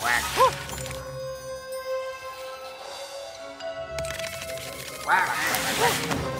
Quack. Quack.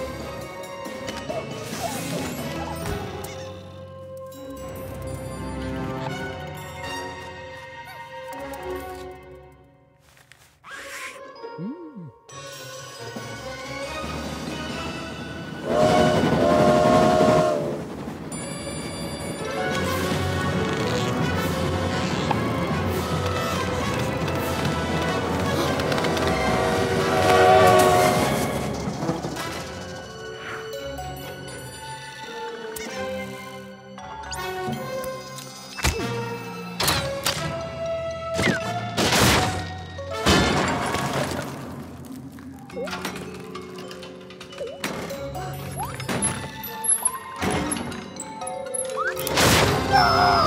Yeah.